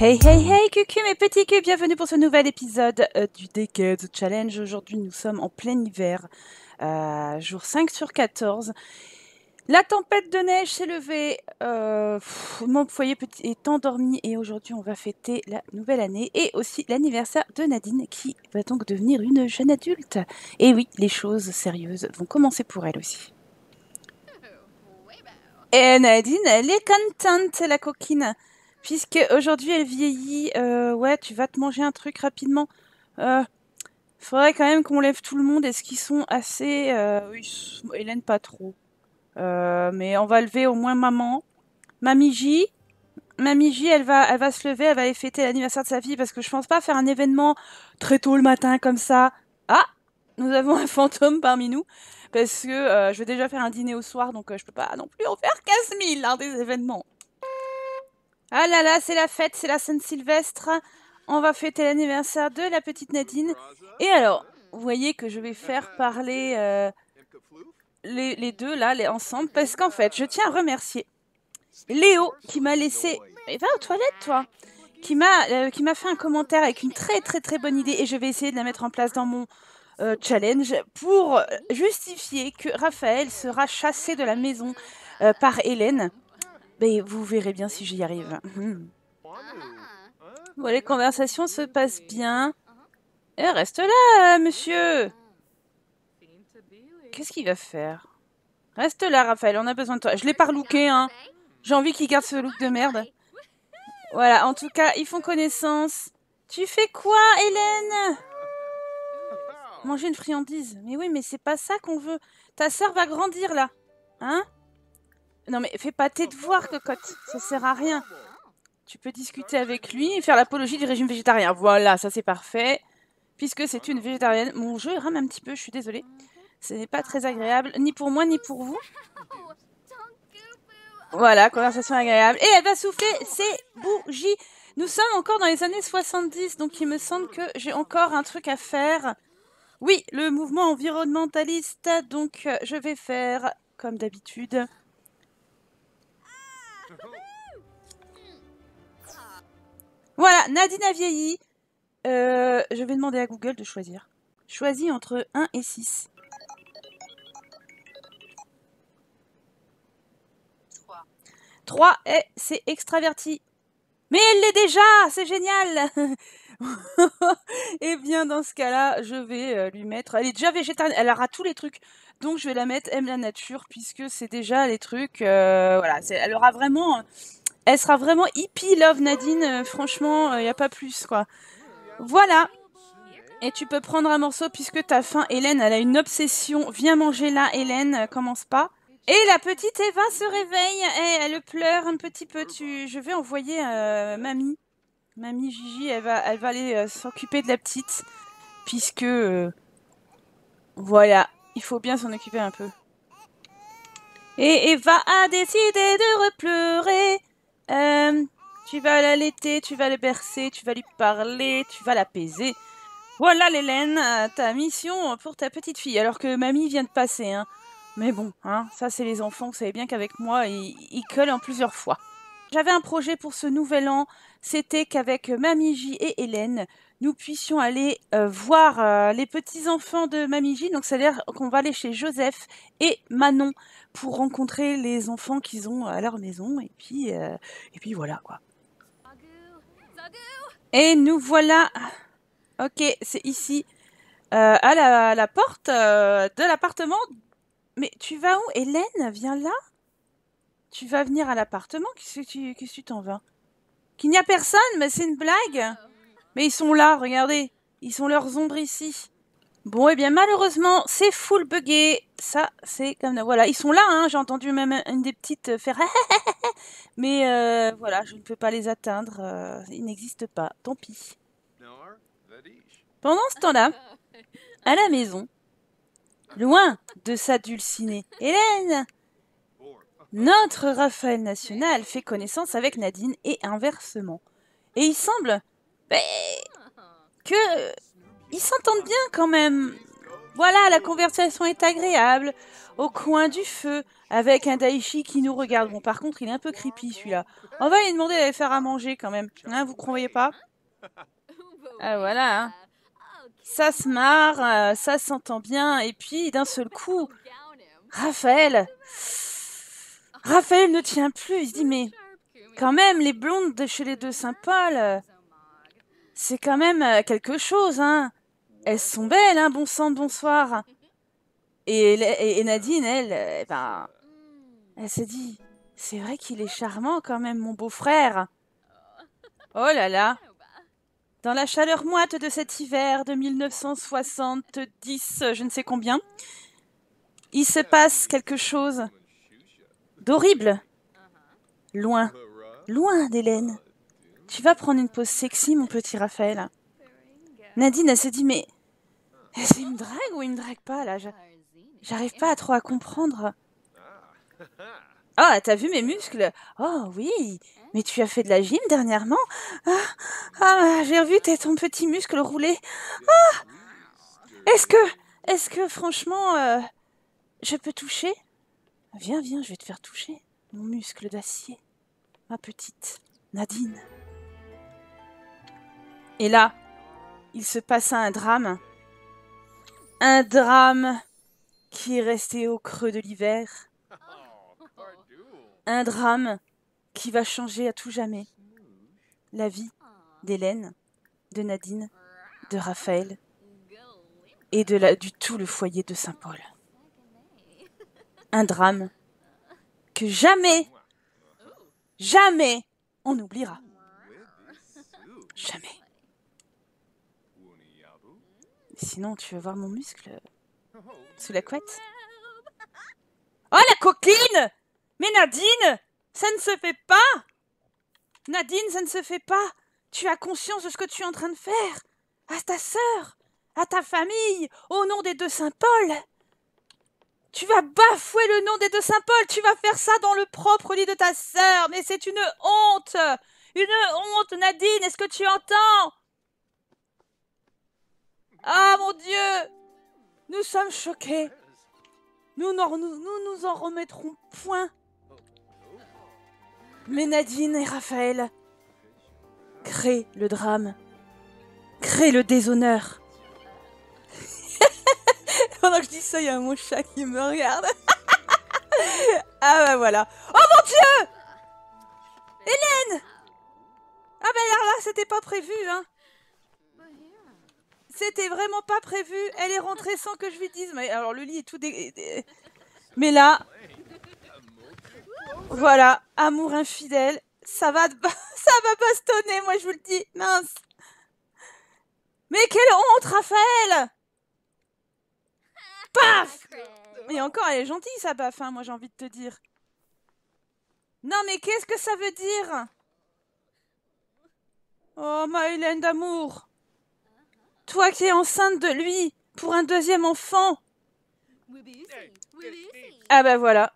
Hey hey hey cucu mes petits culs, bienvenue pour ce nouvel épisode euh, du Decade Challenge. Aujourd'hui nous sommes en plein hiver, euh, jour 5 sur 14. La tempête de neige s'est levée, euh, pff, mon foyer petit est endormi et aujourd'hui on va fêter la nouvelle année et aussi l'anniversaire de Nadine qui va donc devenir une jeune adulte. Et oui, les choses sérieuses vont commencer pour elle aussi. Et Nadine, elle est contente, la coquine. Puisque aujourd'hui elle vieillit, euh, ouais, tu vas te manger un truc rapidement. Euh, faudrait quand même qu'on lève tout le monde. Est-ce qu'ils sont assez. Euh, Hélène, pas trop. Euh, mais on va lever au moins maman. Mamie J. Mamie J, elle va, elle va se lever, elle va aller fêter l'anniversaire de sa fille parce que je pense pas faire un événement très tôt le matin comme ça. Ah Nous avons un fantôme parmi nous. Parce que euh, je vais déjà faire un dîner au soir, donc je peux pas non plus en faire 15 000 hein, des événements. Ah là là, c'est la fête, c'est la Saint-Sylvestre. On va fêter l'anniversaire de la petite Nadine. Et alors, vous voyez que je vais faire parler euh, les, deux là, les ensemble, parce qu'en fait, je tiens à remercier Léo qui m'a laissé. Va aux toilettes, toi. Qui m'a euh, qui m'a fait un commentaire avec une très très très bonne idée et je vais essayer de la mettre en place dans mon euh, challenge pour justifier que Raphaël sera chassé de la maison par Hélène. Mais vous verrez bien si j'y arrive. Mhm. Bon, les conversations se passent bien. Eh, reste là, monsieur. Qu'est-ce qu'il va faire? Reste là, Raphaël, on a besoin de toi. Je l'ai pas relooké, hein. J'ai envie qu'il garde ce look de merde. Voilà, en tout cas, ils font connaissance. Tu fais quoi, Hélène? Manger une friandise. Mais oui, mais c'est pas ça qu'on veut. Ta sœur va grandir, là. Hein? Non, mais fais pas tes devoirs, cocotte. Ça sert à rien. Tu peux discuter avec lui et faire l'apologie du régime végétarien. Voilà, ça c'est parfait. Puisque c'est une végétarienne. Mon jeu rame un petit peu, je suis désolée. Ce n'est pas très agréable, ni pour moi, ni pour vous. Voilà, conversation agréable. Et elle va souffler ses bougies. Nous sommes encore dans les années 70, donc il me semble que j'ai encore un truc à faire. Oui, le mouvement environnementaliste, donc euh, je vais faire comme d'habitude. Voilà, Nadine a vieilli. Euh, je vais demander à Google de choisir. Choisis entre 1 et 6. 3 et c'est extraverti. Mais elle l'est déjà, c'est génial. Eh bien, dans ce cas-là, je vais euh, lui mettre. Elle est déjà végétarienne, elle aura tous les trucs. Donc, je vais la mettre aime la nature, puisque c'est déjà les trucs. euh, voilà, elle aura vraiment. Elle sera vraiment hippie love Nadine. euh, franchement, il n'y a pas plus, quoi. Voilà. Et tu peux prendre un morceau puisque t'as faim. Hélène, elle a une obsession. Viens manger là, Hélène, euh, commence pas. Et la petite Eva se réveille. Eh, elle pleure un petit peu. Tu... Je vais envoyer euh, mamie. Mamie Gigi, elle va, elle va aller euh, s'occuper de la petite. Puisque... euh, voilà, il faut bien s'en occuper un peu. Et Eva a décidé de repleurer. Euh, tu vas l'allaiter, tu vas le bercer, tu vas lui parler, tu vas l'apaiser. Voilà, Hélène, euh, ta mission pour ta petite fille. Alors que mamie vient de passer, hein. Mais bon, hein, ça c'est les enfants, vous savez bien qu'avec moi, ils, ils collent en plusieurs fois. J'avais un projet pour ce nouvel an, c'était qu'avec Mamie J et Hélène, nous puissions aller euh, voir euh, les petits-enfants de Mamie J. Donc, c'est-à-dire qu'on va aller chez Joseph et Manon pour rencontrer les enfants qu'ils ont à leur maison. Et puis, euh, et puis voilà, quoi. Et nous voilà. Ok, c'est ici, euh, à la, la porte euh, de l'appartement. Mais tu vas où, Hélène? Viens là? Tu vas venir à l'appartement Qu'est-ce que tu t'en vas? Qu'il n'y a personne Mais c'est une blague Mais ils sont là, regardez. Ils sont leurs ombres ici. Bon, eh bien, malheureusement, c'est full buggé. Ça, c'est comme... Voilà, ils sont là, hein. J'ai entendu même une des petites faire... Mais euh, voilà, je ne peux pas les atteindre. euh, ils n'existent pas. Tant pis. Pendant ce temps-là, à la maison, loin de sa dulcinée Hélène, notre Raphaël national fait connaissance avec Nadine et inversement. Et il semble ben, que ils s'entendent bien quand même. Voilà, la conversation est agréable. au coin du feu, avec un Daichi qui nous regarde. Bon, par contre, il est un peu creepy, celui-là. On va lui demander d'aller faire à manger, quand même. Hein, vous croyez pas? Ah, voilà, hein. Ça se marre, euh, ça s'entend bien, et puis, d'un seul coup, Raphaël... Raphaël ne tient plus, il se dit, mais... Quand même, les blondes de chez les deux Saint-Paul... euh, c'est quand même euh, quelque chose, hein. Elles sont belles, hein, bon sang, bonsoir. Et, Nadine, elle, euh, ben, elle se dit, c'est vrai qu'il est charmant quand même, mon beau-frère. Oh là là. Dans la chaleur moite de cet hiver de 1970, euh, je ne sais combien, il se passe quelque chose d'horrible. Loin, loin d'Hélène. Tu vas prendre une pause sexy, mon petit Raphaël. Nadine, elle se dit, mais est-ce qu'il me drague ou il me drague pas là? J'arrive pas à trop à comprendre. Ah, t'as vu mes muscles? Oh oui, mais tu as fait de la gym dernièrement? Ah, ah, j'ai revu ton petit muscle roulé. Ah Est-ce que, est-ce que franchement, euh, je peux toucher? Viens, viens, je vais te faire toucher mon muscle d'acier, ma petite Nadine. Et là, il se passa un drame. Un drame qui est resté au creux de l'hiver. Un drame qui va changer à tout jamais la vie d'Hélène, de Nadine, de Raphaël et de la, du tout le foyer de Saint-Paul. Un drame que jamais, jamais on oubliera. Jamais. Sinon, tu veux voir mon muscle sous la couette? Oh la coquine Mais Nadine Ça ne se fait pas! Nadine, ça ne se fait pas! Tu as conscience de ce que tu es en train de faire? À ta sœur À ta famille Au nom des deux Saint-Paul Tu vas bafouer le nom des deux Saint-Paul Tu vas faire ça dans le propre lit de ta sœur. Mais c'est une honte. Une honte, Nadine. Est-ce que tu entends? Ah mon Dieu. Nous sommes choqués. Nous, nous nous en remettrons point. Mais Nadine et Raphaël créent le drame, créent le déshonneur. Il y a mon chat qui me regarde. ah bah voilà. Oh mon Dieu Hélène Ah bah alors là, c'était pas prévu, hein. C'était vraiment pas prévu. Elle est rentrée sans que je lui dise. Mais alors le lit est tout Mais là, voilà, amour infidèle, ça va, ça va bastonner, moi je vous le dis. Mince. Mais quelle honte, Raphaël Paf Et encore, elle est gentille, sa baffe, hein, moi j'ai envie de te dire. Non, mais qu'est-ce que ça veut dire? Oh, ma Hélène d'amour toi qui es enceinte de lui pour un deuxième enfant. Ah bah voilà.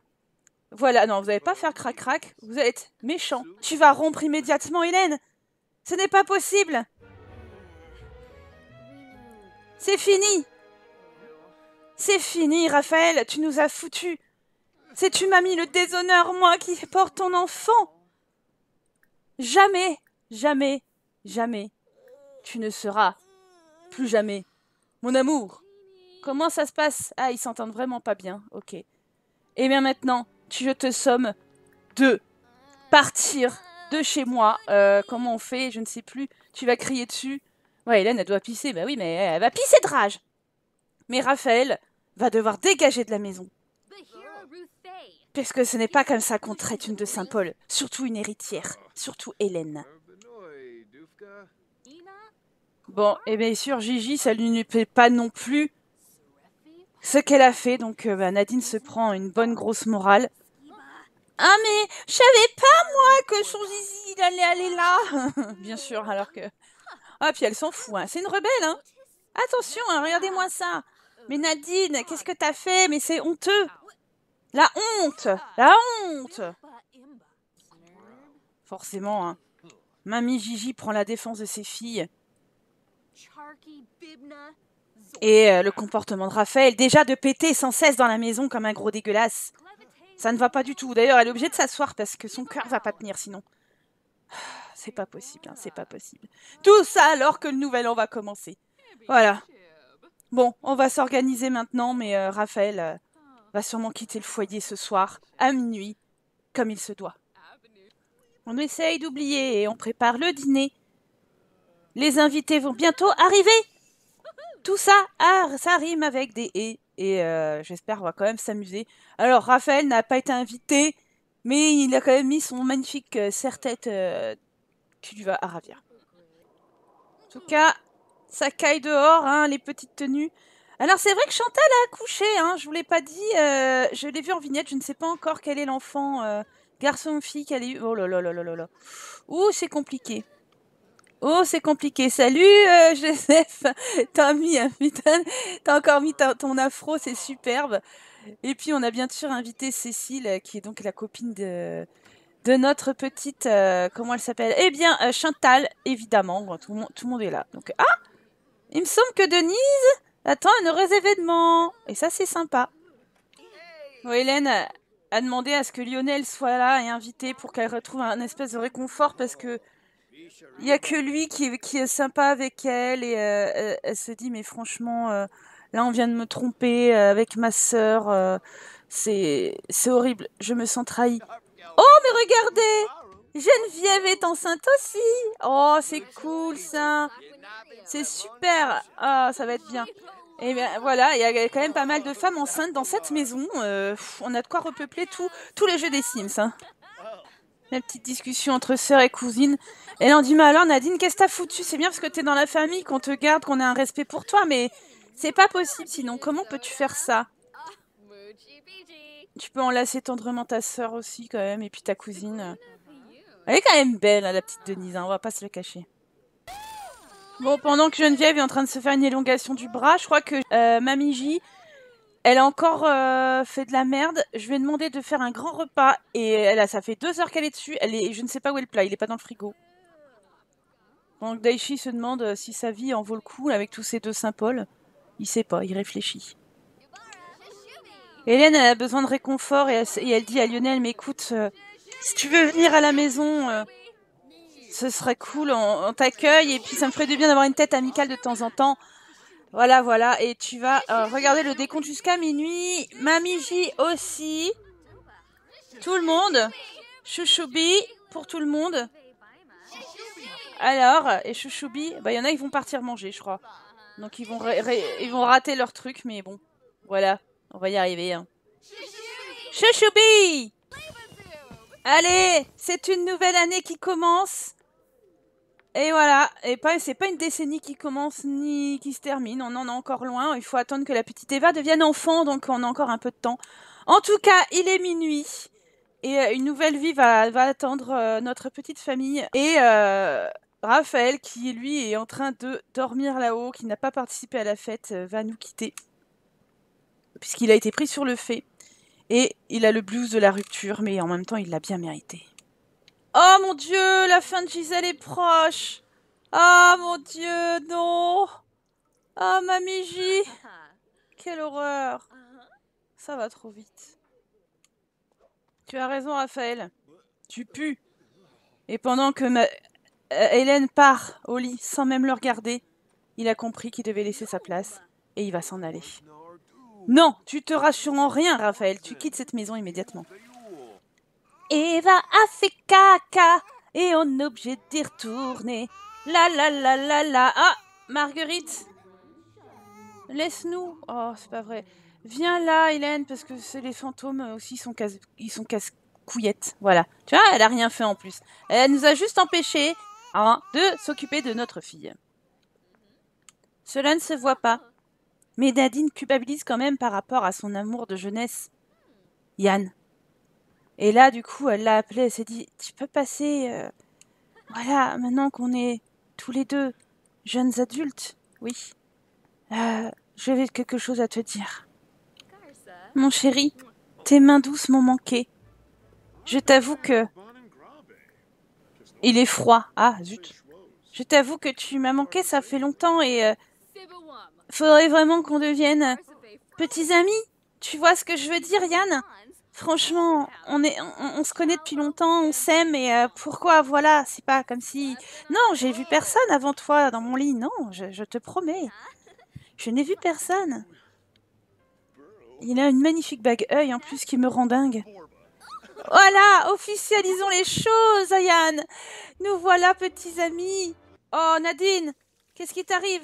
Voilà, non, vous n'allez pas faire crac-crac, vous allez être méchant. Tu vas rompre immédiatement, Hélène. Ce n'est pas possible. C'est fini. C'est fini, Raphaël, tu nous as foutus. C'est tu m'as mis le déshonneur, moi qui porte ton enfant. Jamais, jamais, jamais, tu ne seras plus jamais. Mon amour, comment ça se passe? Ah, ils s'entendent vraiment pas bien. Ok. Eh bien maintenant, je te somme de partir de chez moi. Euh, comment on fait? Je ne sais plus. Tu vas crier dessus. Ouais, Hélène, elle doit pisser. Bah oui, mais elle va pisser de rage. Mais Raphaël va devoir dégager de la maison. Parce que ce n'est pas comme ça qu'on traite une de Saint-Paul. Surtout une héritière. Surtout Hélène. Bon, et bien sûr, Gigi, ça lui ne plaît pas non plus ce qu'elle a fait. Donc, euh, bah, Nadine se prend une bonne grosse morale. Ah, mais je savais pas, moi, que son zizi, il allait aller là. Bien sûr, alors que... Ah, puis elle s'en fout, hein. C'est une rebelle, hein. Attention, hein, regardez-moi ça. Mais Nadine, qu'est-ce que t'as fait? Mais c'est honteux. La honte La honte Forcément, hein. Mamie Gigi prend la défense de ses filles. Et euh, le comportement de Raphaël, déjà de péter sans cesse dans la maison comme un gros dégueulasse, ça ne va pas du tout. D'ailleurs, elle est obligée de s'asseoir parce que son cœur va pas tenir sinon. C'est pas possible, hein, c'est pas possible. Tout ça alors que le nouvel an va commencer. Voilà. Bon, on va s'organiser maintenant, mais euh, Raphaël euh, va sûrement quitter le foyer ce soir, à minuit, comme il se doit. On essaye d'oublier et on prépare le dîner. Les invités vont bientôt arriver. Tout ça, ah, ça rime avec des et. Et euh, j'espère qu'on va quand même s'amuser. Alors, Raphaël n'a pas été invité, mais il a quand même mis son magnifique serre-tête qui lui va à ravir. En tout cas, ça caille dehors, hein, les petites tenues. Alors, c'est vrai que Chantal a accouché, hein, je vous l'ai pas dit. euh, je l'ai vu en vignette, je ne sais pas encore quel est l'enfant, euh, garçon ou fille qu'elle a eu. Oh là là là là là là. Ouh, c'est compliqué. Oh, c'est compliqué. Salut, euh, Joseph. T'as mis un putain, t'as encore mis ton afro, c'est superbe. Et puis, on a bien sûr invité Cécile, qui est donc la copine de, de notre petite, comment elle s'appelle? Eh bien, Chantal, évidemment. Tout, le monde, tout le monde est là. Donc, ah, il me semble que Denise attend un heureux événement. Et ça, c'est sympa. Bon, Hélène a, demandé à ce que Lionel soit là et invité pour qu'elle retrouve un espèce de réconfort parce que il y a que lui qui, qui est sympa avec elle et euh, elle, elle se dit mais franchement euh, là on vient de me tromper euh, avec ma sœur euh, c'est c'est horrible je me sens trahie oh mais regardez Geneviève est enceinte aussi oh c'est cool ça c'est super ah ça va être bien et bien voilà il y a quand même pas mal de femmes enceintes dans cette maison Euh, on a de quoi repeupler tout, tous les jeux des Sims hein. La petite discussion entre sœurs et cousines. Elle en dit, mais alors Nadine, qu'est-ce que t'as foutu? C'est bien parce que t'es dans la famille, qu'on te garde, qu'on a un respect pour toi, mais c'est pas possible sinon. Comment peux-tu faire ça? Tu peux enlacer tendrement ta sœur aussi quand même, et puis ta cousine. Elle est quand même belle, hein, la petite Denise, hein, on va pas se le cacher. Bon, pendant que Geneviève est en train de se faire une élongation du bras, je crois que euh, Mamie J, elle a encore euh, fait de la merde. Je lui ai demandé de faire un grand repas et elle a, ça fait deux heures qu'elle est dessus. Elle est, je ne sais pas où est le plat, il est pas dans le frigo. Donc Daichi se demande euh, si sa vie en vaut le coup avec tous ces deux Saint-Paul. Il sait pas, il réfléchit. Hélène elle a besoin de réconfort et elle, dit à Lionel, mais écoute, si tu veux venir à la maison, euh, ce serait cool, on, t'accueille et puis ça me ferait du bien d'avoir une tête amicale de temps en temps. Voilà, voilà, et tu vas euh, regarder le décompte jusqu'à minuit. Mamie J aussi. Tout le monde. Chouchoubi pour tout le monde. Alors, et Chouchoubi, bah il y en a, ils vont partir manger, je crois. Donc ils vont, ils vont rater leur truc, mais bon, voilà, on va y arriver. Hein. Chouchoubi Allez, c'est une nouvelle année qui commence. Et voilà, et pas, c'est pas une décennie qui commence ni qui se termine, on en est encore loin, il faut attendre que la petite Eva devienne enfant, donc on a encore un peu de temps. En tout cas, il est minuit, et euh, une nouvelle vie va, attendre euh, notre petite famille, et euh, Raphaël, qui lui est en train de dormir là-haut, qui n'a pas participé à la fête, va nous quitter, puisqu'il a été pris sur le fait, et il a le blues de la rupture, mais en même temps, il l'a bien mérité. Oh mon dieu, la fin de Gisèle est proche. Ah mon dieu, non. Ah mamie J, quelle horreur. Ça va trop vite. Tu as raison, Raphaël. Tu pues. Et pendant que ma... euh, Hélène part au lit sans même le regarder, il a compris qu'il devait laisser sa place et il va s'en aller. Non, tu te rassures en rien, Raphaël. Tu quittes cette maison immédiatement. Eva a fait caca et on est obligé d'y retourner. La la la la la. Ah, Marguerite, laisse-nous. Oh, c'est pas vrai. Viens là, Hélène, parce que c'est les fantômes euh, aussi, sont casse, ils sont casse couillettes. Voilà. Tu vois, elle a rien fait en plus. Elle nous a juste empêché hein, de s'occuper de notre fille. Cela ne se voit pas. Mais Nadine culpabilise quand même par rapport à son amour de jeunesse. Yann. Et là, du coup, elle l'a appelé, elle s'est dit, tu peux passer, euh, voilà, maintenant qu'on est tous les deux jeunes adultes, oui, euh, j'avais quelque chose à te dire. Mon chéri, tes mains douces m'ont manqué. Je t'avoue que... Il est froid. Ah, zut. Je t'avoue que tu m'as manqué, ça fait longtemps et... euh, faudrait vraiment qu'on devienne petits amis. Tu vois ce que je veux dire, Yann? Franchement, on, est, on, se connaît depuis longtemps, on s'aime, et euh, pourquoi, voilà, c'est pas comme si... Non, j'ai vu personne avant toi dans mon lit, non, je, te promets. Je n'ai vu personne. Il a une magnifique bague œil en plus qui me rend dingue. Voilà, officialisons les choses, Yann. Nous voilà petits amis. Oh, Nadine, qu'est-ce qui t'arrive?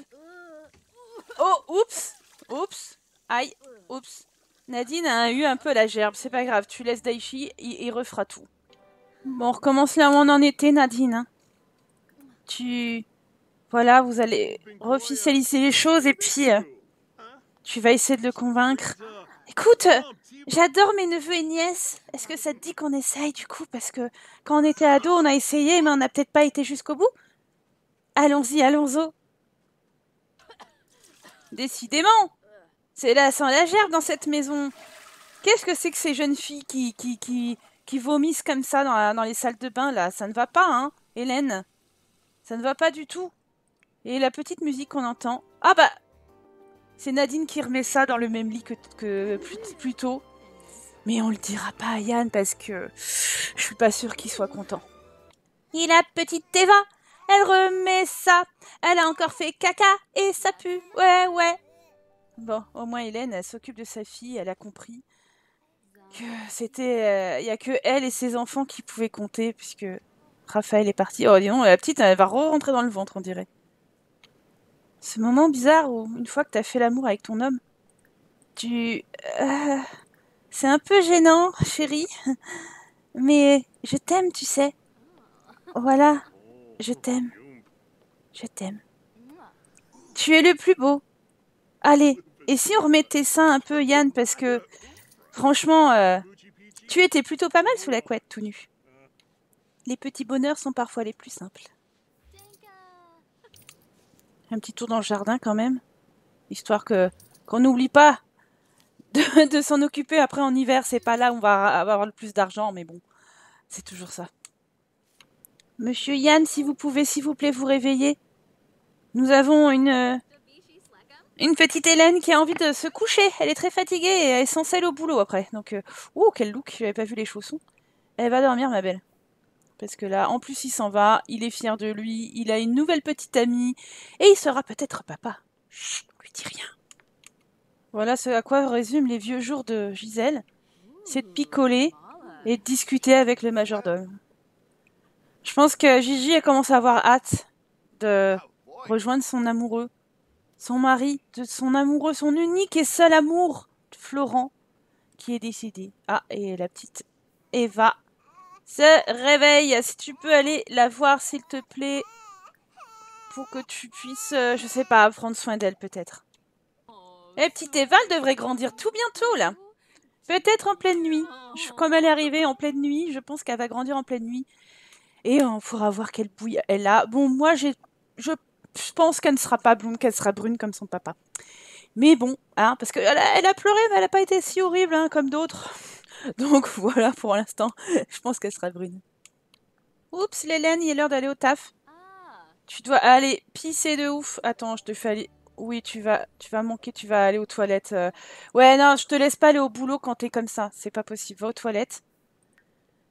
Oh, oups, oups, aïe, oups. Nadine a eu un peu la gerbe, c'est pas grave, tu laisses Daichi, il, refera tout. Bon, on recommence là où on en était, Nadine. Hein. Tu... Voilà, vous allez officialiser les choses et puis... Euh, tu vas essayer de le convaincre. Écoute, j'adore mes neveux et nièces. Est-ce que ça te dit qu'on essaye du coup? Parce que quand on était ado, on a essayé, mais on n'a peut-être pas été jusqu'au bout. Allons-y, allons-y. Décidément c'est la sans la gerbe dans cette maison. Qu'est-ce que c'est que ces jeunes filles qui, qui, qui, qui vomissent comme ça dans, les salles de bain, là? Ça ne va pas, hein, Hélène Ça ne va pas du tout. Et la petite musique qu'on entend... Ah bah C'est Nadine qui remet ça dans le même lit que, que plus, plus tôt. Mais on le dira pas à Yann parce que je suis pas sûre qu'il soit content. Et la petite Eva, elle remet ça. Elle a encore fait caca et ça pue. Ouais, ouais. Bon, au moins Hélène, elle s'occupe de sa fille, elle a compris que c'était... Il n'y a que elle et ses enfants qui pouvaient compter, puisque Raphaël est parti. Oh, dis donc, la petite, elle va re-rentrer dans le ventre, on dirait. Ce moment bizarre où, une fois que tu as fait l'amour avec ton homme, tu... Euh, c'est un peu gênant, chérie. Mais je t'aime, tu sais. Voilà, je t'aime. Je t'aime. Tu es le plus beau. Allez, et si on remettait ça un peu, Yann, parce que franchement, euh, tu étais plutôt pas mal sous la couette tout nu. Les petits bonheurs sont parfois les plus simples. Un petit tour dans le jardin quand même, histoire que qu'on n'oublie pas de, de s'en occuper après en hiver. C'est pas là où on va avoir le plus d'argent, mais bon, c'est toujours ça. Monsieur Yann, si vous pouvez, s'il vous plaît, vous réveiller. Nous avons une une petite Hélène qui a envie de se coucher. Elle est très fatiguée et elle est censée aller au boulot après. Donc, euh, ouh, quel look, j'avais pas vu les chaussons. Elle va dormir, ma belle. Parce que là, en plus, il s'en va, il est fier de lui, il a une nouvelle petite amie, et il sera peut-être papa. Chut, lui dis rien. Voilà ce à quoi résument les vieux jours de Gisèle. C'est de picoler et de discuter avec le majordome. Je pense que Gigi a commencé à avoir hâte de rejoindre son amoureux son mari, de son amoureux, son unique et seul amour, Florent, qui est décédé. Ah, et la petite Eva se réveille. Si tu peux aller la voir, s'il te plaît, pour que tu puisses, euh, je sais pas, prendre soin d'elle peut-être. Et eh, petite Eva, elle devrait grandir tout bientôt, là. Peut-être en pleine nuit. comme elle est arrivée en pleine nuit, je pense qu'elle va grandir en pleine nuit. Et on pourra voir quelle bouille elle a. Bon, moi, j'ai, je je pense qu'elle ne sera pas blonde, qu'elle sera brune comme son papa. Mais bon, hein, parce qu'elle a, elle a pleuré, mais elle n'a pas été si horrible hein, comme d'autres. Donc voilà, pour l'instant, je pense qu'elle sera brune. Oups, Lélène, il est l'heure d'aller au taf. Tu dois aller pisser de ouf. Attends, je te fais aller... Oui, tu vas, tu vas manquer, tu vas aller aux toilettes. Euh. Ouais, non, je te laisse pas aller au boulot quand t'es comme ça. C'est pas possible. Va aux toilettes.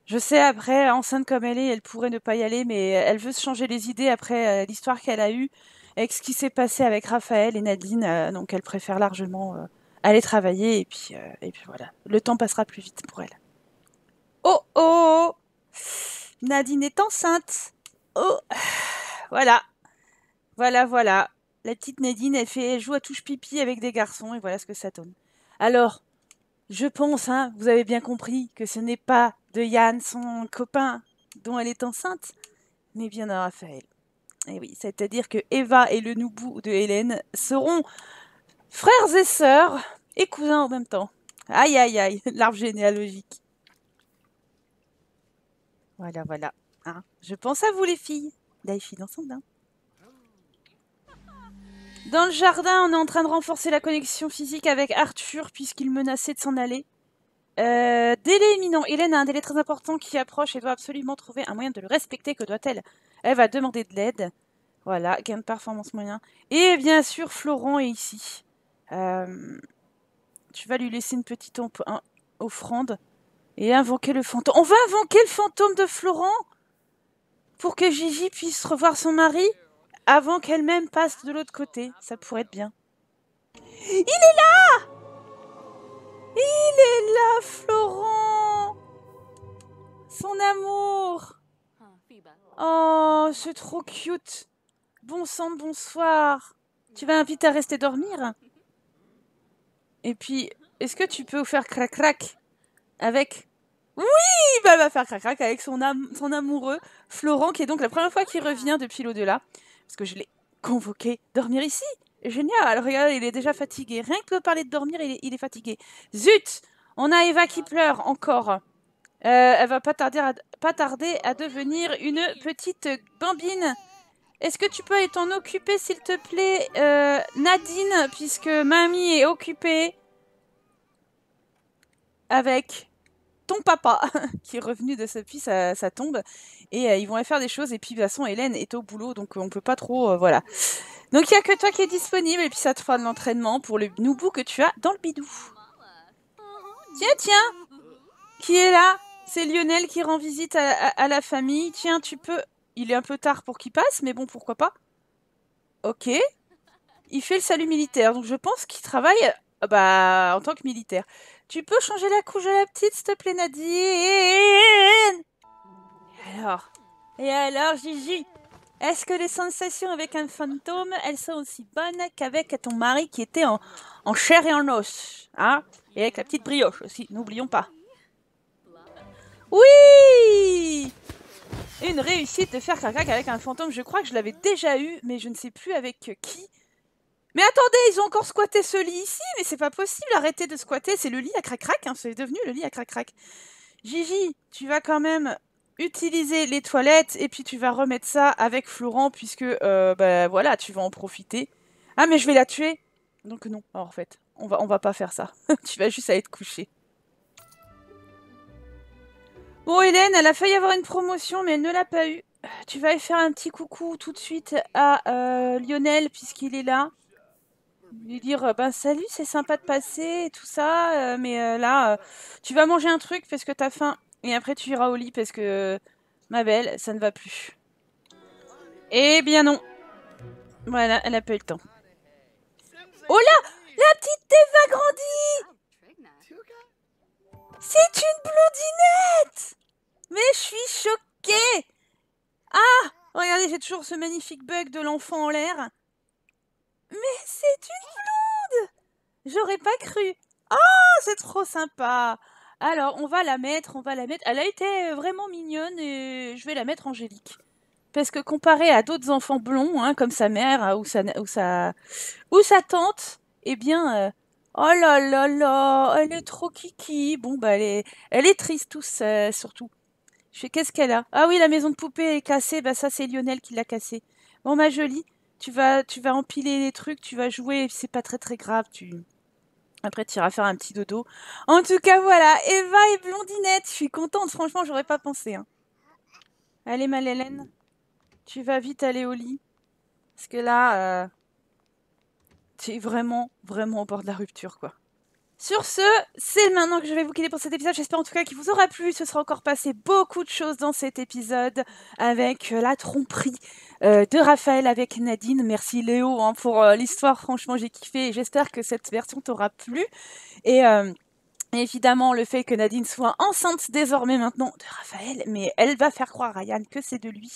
Je sais, après, enceinte comme elle est, elle pourrait ne pas y aller, mais elle veut se changer les idées après euh, l'histoire qu'elle a eue avec ce qui s'est passé avec Raphaël et Nadine. Euh, donc, elle préfère largement euh, aller travailler et puis, et puis voilà. Le temps passera plus vite pour elle. Oh oh Nadine est enceinte. Oh Voilà. Voilà, voilà. La petite Nadine, elle, fait, joue à touche pipi avec des garçons et voilà ce que ça donne. Alors, je pense, hein, vous avez bien compris que ce n'est pas de Yann, son copain, dont elle est enceinte, mais bien de Raphaël. Et oui, c'est-à-dire que Eva et le Noubou de Hélène seront frères et sœurs et cousins en même temps. Aïe aïe aïe, l'arbre généalogique. Voilà, voilà. Hein. Je pense à vous les filles. Daichi dans son bain. Dans le jardin, on est en train de renforcer la connexion physique avec Arthur puisqu'il menaçait de s'en aller. Euh, délai imminent. Hélène a un délai très important qui approche et doit absolument trouver un moyen de le respecter. Que doit-elle? Elle va demander de l'aide. Voilà, gain de performance moyen. Et bien sûr, Florent est ici. Euh, tu vas lui laisser une petite offrande et invoquer le fantôme. On va invoquer le fantôme de Florent pour que Gigi puisse revoir son mari avant qu'elle-même passe de l'autre côté. Ça pourrait être bien. Il est là Il est là, Florent. Son amour. Oh, c'est trop cute. Bon sang, bonsoir. Tu vas inviter à rester dormir? Et puis, est-ce que tu peux faire crac-crac avec... Oui bah, Elle va faire crac-crac avec son, son amoureux, Florent, qui est donc la première fois qu'il revient depuis l'au-delà. Parce que je l'ai convoqué dormir ici Génial Regarde, il est déjà fatigué. Rien que de parler de dormir, il est, fatigué. Zut On a Eva qui pleure, encore. Euh, elle va pas tarder, à, devenir une petite bambine. Est-ce que tu peux t'en occuper, s'il te plaît, euh, Nadine, puisque mamie est occupée avec ton papa, qui est revenu de depuis sa, tombe. Et euh, ils vont aller faire des choses. Et puis, de toute façon, Hélène est au boulot, donc on peut pas trop... voilà. Donc il n'y a que toi qui est disponible et puis ça te fera de l'entraînement pour le noubou que tu as dans le bidou. Tiens, tiens Qui est là? C'est Lionel qui rend visite à, la famille. Tiens, tu peux... Il est un peu tard pour qu'il passe, mais bon, pourquoi pas. Ok. Il fait le salut militaire, donc je pense qu'il travaille euh, bah, en tant que militaire. Tu peux changer la couche de la petite, s'il te plaît, Nadine? Et alors? Et alors, Gigi? Est-ce que les sensations avec un fantôme, elles sont aussi bonnes qu'avec ton mari qui était en, chair et en os hein? Et avec la petite brioche aussi, n'oublions pas. Oui Une réussite de faire crac avec un fantôme. Je crois que je l'avais déjà eu, mais je ne sais plus avec qui. Mais attendez, ils ont encore squatté ce lit ici, mais c'est pas possible, arrêtez de squatter, c'est le lit à crac-crac, hein, c'est devenu le lit à crac-crac. Gigi, tu vas quand même utiliser les toilettes et puis tu vas remettre ça avec Florent puisque euh, bah, voilà, tu vas en profiter. Ah mais je vais la tuer. Donc non, en fait, on va on va pas faire ça. tu vas juste aller te coucher. Bon Hélène, elle a failli avoir une promotion mais elle ne l'a pas eu. Tu vas aller faire un petit coucou tout de suite à euh, Lionel puisqu'il est là. Lui dire ben salut, c'est sympa de passer et tout ça, euh, mais là tu vas manger un truc parce que t'as faim et après, tu iras au lit parce que, ma belle, ça ne va plus. Eh bien non. Voilà, elle a pas eu le temps. Oh là La petite Eva grandit C'est une blondinette Mais je suis choquée Ah Regardez, j'ai toujours ce magnifique bug de l'enfant en l'air. Mais c'est une blonde J'aurais pas cru. Oh, c'est trop sympa alors, on va la mettre, on va la mettre. Elle a été euh, vraiment mignonne et je vais la mettre angélique. Parce que comparé à d'autres enfants blonds, hein, comme sa mère hein, ou sa, ou sa, ou sa tante, eh bien, euh, oh là là là, elle est trop kiki. Bon, bah, elle est, elle est triste tous, euh, surtout. Je qu'est-ce qu'elle a? Ah oui, la maison de poupée est cassée, bah ça c'est Lionel qui l'a cassée. Bon, ma jolie, tu vas, tu vas empiler les trucs, tu vas jouer, c'est pas très très grave, tu... Après, tu iras faire un petit dodo. En tout cas, voilà, Eva et Blondinette. Je suis contente, franchement, j'aurais pas pensé. Hein. Allez, ma Hélène, tu vas vite aller au lit. Parce que là, euh, tu es vraiment, vraiment au bord de la rupture, quoi. Sur ce, c'est maintenant que je vais vous quitter pour cet épisode. J'espère en tout cas qu'il vous aura plu. Ce sera encore passé beaucoup de choses dans cet épisode avec euh, la tromperie euh, de Raphaël avec Nadine. Merci Léo hein, pour euh, l'histoire. Franchement, j'ai kiffé et j'espère que cette version t'aura plu. Et évidemment le fait que Nadine soit enceinte désormais maintenant de Raphaël, mais elle va faire croire à Yann que c'est de lui.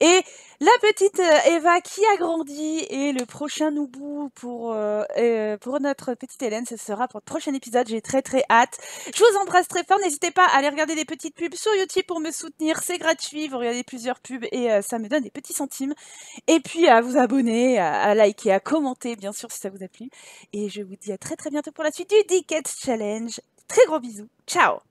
Et la petite euh, Eva qui a grandi et le prochain Noubou pour, euh, euh, pour notre petite Hélène, ce sera pour le prochain épisode, j'ai très très hâte. Je vous embrasse très fort, n'hésitez pas à aller regarder des petites pubs sur YouTube pour me soutenir, c'est gratuit, vous regardez plusieurs pubs et ça me donne des petits centimes. Et puis à vous abonner, à, liker, à commenter bien sûr si ça vous a plu. Et je vous dis à très très bientôt pour la suite du Dickets Challenge. Très gros bisous. Ciao